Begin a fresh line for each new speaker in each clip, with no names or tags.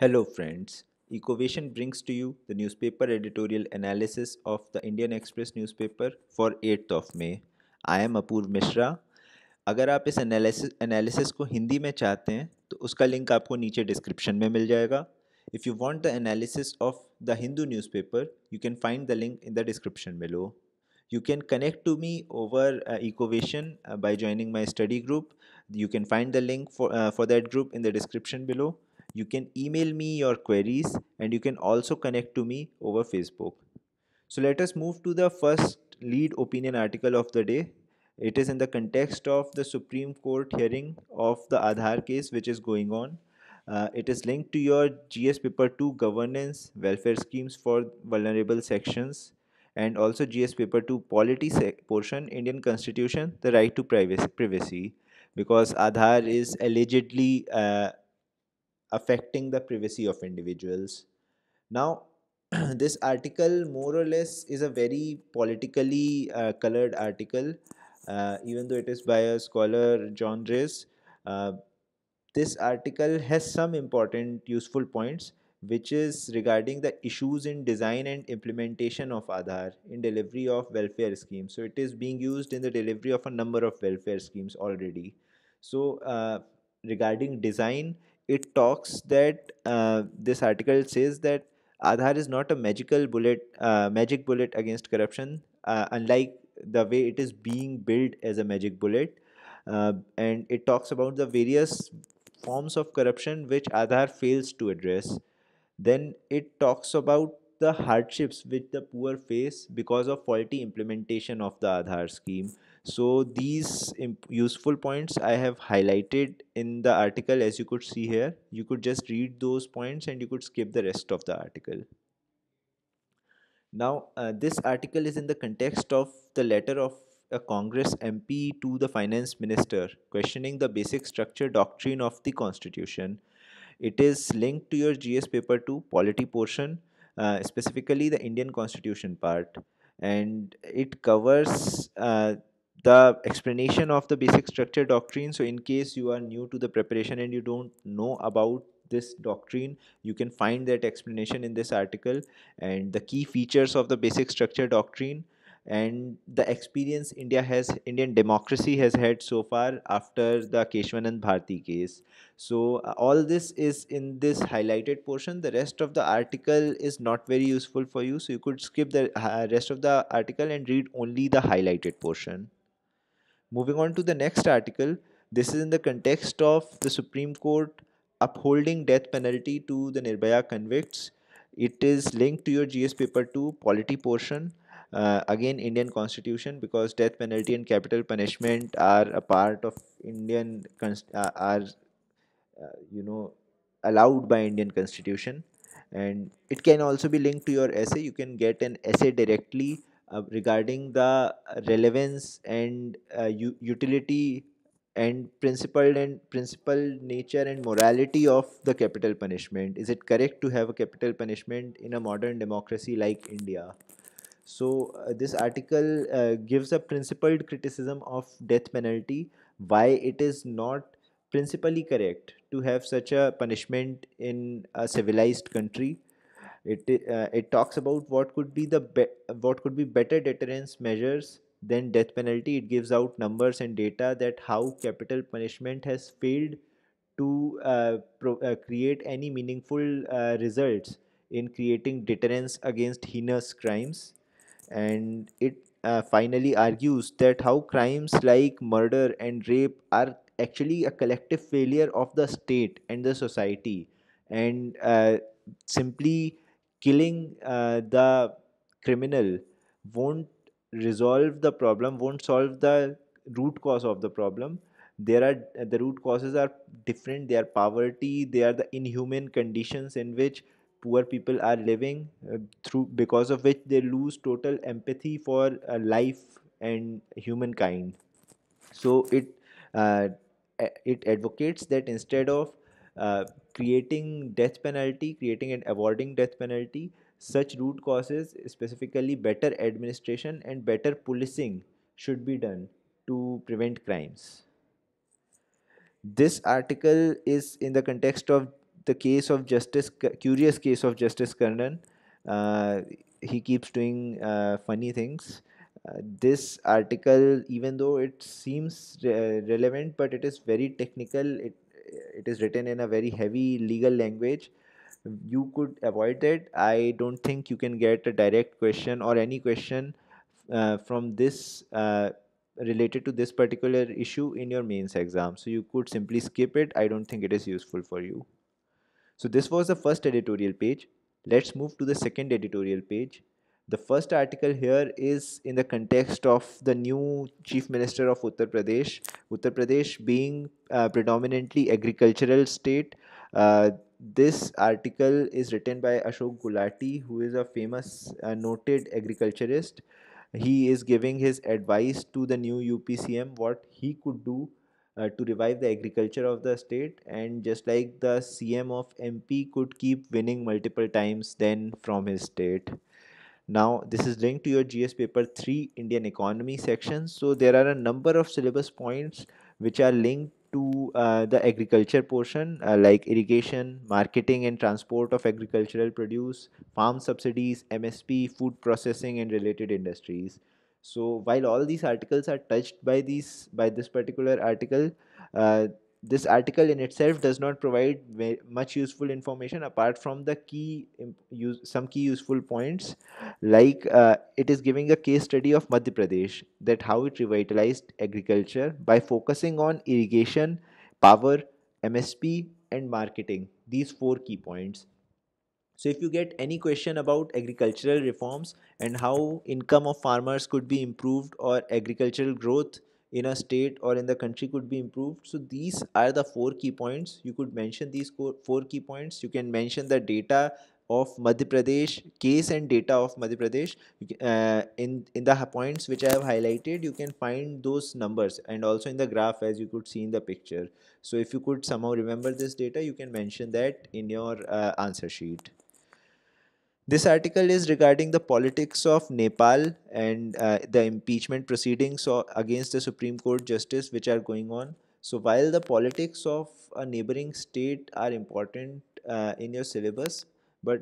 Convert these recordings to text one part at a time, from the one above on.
Hello, friends. Ecovation brings to you the newspaper editorial analysis of the Indian Express newspaper for 8th of May. I am Apurv Mishra. अगर आप इस analysis analysis को हिंदी में चाहते हैं तो उसका लिंक आपको नीचे डिस्क्रिप्शन में मिल जाएगा if you want the analysis of the Hindu newspaper you can find the link in the description below. You can connect to me over uh, Ecovation uh, by joining my study group. You can find the link for, uh, for that group in the description below. You can email me your queries and you can also connect to me over Facebook. So let us move to the first lead opinion article of the day. It is in the context of the Supreme Court hearing of the Aadhaar case which is going on. Uh, it is linked to your GS paper 2 governance, welfare schemes for vulnerable sections and also GS paper 2 polity portion, Indian constitution, the right to privacy, privacy because Aadhaar is allegedly uh, affecting the privacy of individuals. Now, this article more or less is a very politically uh, colored article, uh, even though it is by a scholar, Jean Dreze. Uh, this article has some important useful points, which is regarding the issues in design and implementation of Aadhaar in delivery of welfare schemes. So it is being used in the delivery of a number of welfare schemes already. So uh, regarding design, it talks that uh, this article says that Aadhaar is not a magical bullet, uh, magic bullet against corruption, uh, unlike the way it is being built as a magic bullet. Uh, and it talks about the various forms of corruption which Aadhaar fails to address. Then it talks about the hardships which the poor face because of faulty implementation of the Aadhaar scheme so these useful points I have highlighted in the article as you could see here. You could just read those points and you could skip the rest of the article. Now uh, this article is in the context of the letter of a Congress MP to the finance minister questioning the basic structure doctrine of the constitution. It is linked to your GS paper 2 polity portion, uh, specifically the Indian constitution part and it covers uh, the explanation of the basic structure doctrine so in case you are new to the preparation and you don't know about this doctrine you can find that explanation in this article and the key features of the basic structure doctrine and the experience India has Indian democracy has had so far after the Keshwanand Bharti case. So uh, all this is in this highlighted portion. The rest of the article is not very useful for you, so you could skip the uh, rest of the article and read only the highlighted portion. Moving on to the next article, this is in the context of the Supreme Court upholding death penalty to the Nirbhaya convicts. It is linked to your GS paper 2 polity portion. Uh, again Indian constitution because death penalty and capital punishment are a part of Indian uh, are uh, you know allowed by Indian constitution and it can also be linked to your essay you can get an essay directly uh, regarding the relevance and uh, utility and principled and principal nature and morality of the capital punishment. Is it correct to have a capital punishment in a modern democracy like india? So uh, this article uh, gives a principled criticism of death penalty why it is not principally correct to have such a punishment in a civilized country it uh, it talks about what could be the be- what could be better deterrence measures than death penalty. It gives out numbers and data that how capital punishment has failed to uh, uh, create any meaningful uh, results in creating deterrence against heinous crimes. And it uh, finally argues that how crimes like murder and rape are actually a collective failure of the state and the society. And uh, simply killing uh, the criminal won't resolve the problem won't solve the root cause of the problem. There are the root causes are different. They are poverty. They are the inhuman conditions in which poor people are living uh, through because of which they lose total empathy for uh, life and humankind. So it uh, it advocates that instead of uh, creating death penalty, creating and avoiding death penalty, such root causes, specifically better administration and better policing, should be done to prevent crimes. This article is in the context of the case of Justice, curious case of Justice Karnan. Uh, he keeps doing uh, funny things. Uh, this article, even though it seems re- relevant, but it is very technical. It it is written in a very heavy legal language. You could avoid that. I don't think you can get a direct question or any question uh, from this uh, related to this particular issue in your mains exam. So you could simply skip it. I don't think it is useful for you. So this was the first editorial page. Let's move to the second editorial page. The first article here is in the context of the new Chief Minister of Uttar Pradesh. Uttar Pradesh being uh, predominantly agricultural state. Uh, this article is written by Ashok Gulati, who is a famous uh, noted agriculturist he is giving his advice to the new UPCM what he could do uh, to revive the agriculture of the state and just like the CM of MP could keep winning multiple times then from his state. Now this is linked to your GS paper 3 Indian economy section. So there are a number of syllabus points which are linked to uh, the agriculture portion uh, like irrigation, marketing and transport of agricultural produce, farm subsidies, MSP, food processing and related industries. So while all these articles are touched by these by this particular article, uh, this article in itself does not provide much useful information apart from the key use some key useful points like uh, it is giving a case study of madhya pradesh that how it revitalized agriculture by focusing on irrigation power msp and marketing. These four key points. So if you get any question about agricultural reforms and how income of farmers could be improved or agricultural growth in a state or in the country could be improved. So these are the four key points. You could mention these four key points. You can mention the data of Madhya Pradesh case and data of Madhya Pradesh. Uh, in in the points which I have highlighted you can find those numbers and also in the graph as you could see in the picture. So if you could somehow remember this data you can mention that in your uh, answer sheet this article is regarding the politics of Nepal and uh, the impeachment proceedings against the Supreme Court justice which are going on. So while the politics of a neighboring state are important uh, in your syllabus, but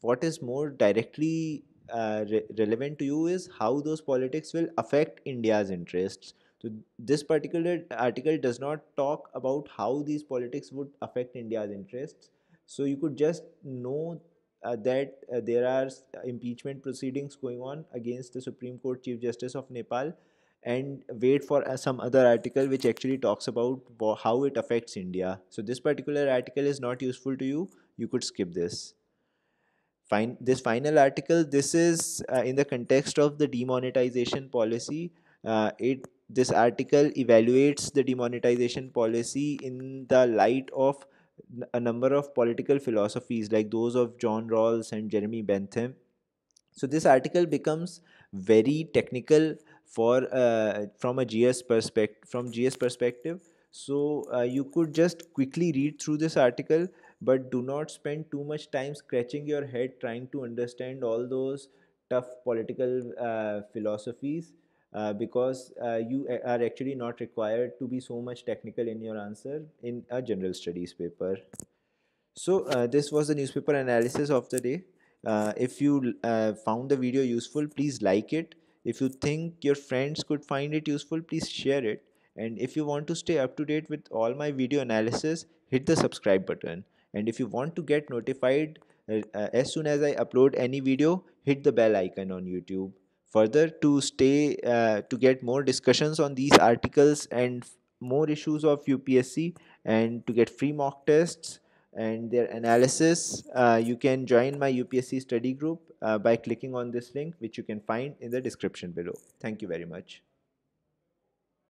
what is more directly uh, re relevant to you is how those politics will affect India's interests. So this particular article does not talk about how these politics would affect India's interests. So you could just know that uh, there are uh, impeachment proceedings going on against the Supreme Court Chief Justice of Nepal and wait for uh, some other article which actually talks about how it affects India. So this particular article is not useful to you. You could skip this. Fine. This final article, this is uh, in the context of the demonetization policy. Uh, it this article evaluates the demonetization policy in the light of a number of political philosophies like those of John Rawls and Jeremy Bentham. So this article becomes very technical for uh, from a GS perspective from GS perspective. So uh, you could just quickly read through this article, but do not spend too much time scratching your head trying to understand all those tough political uh, philosophies uh, because uh, you are actually not required to be so much technical in your answer in a general studies paper. So uh, this was the newspaper analysis of the day. Uh, if you uh, found the video useful, please like it. If you think your friends could find it useful, please share it. And if you want to stay up to date with all my video analysis, hit the subscribe button. And if you want to get notified as soon as I upload any video, hit the bell icon on YouTube further to stay uh, to get more discussions on these articles and more issues of UPSC and to get free mock tests and their analysis uh, you can join my UPSC study group uh, by clicking on this link which you can find in the description below. Thank you very much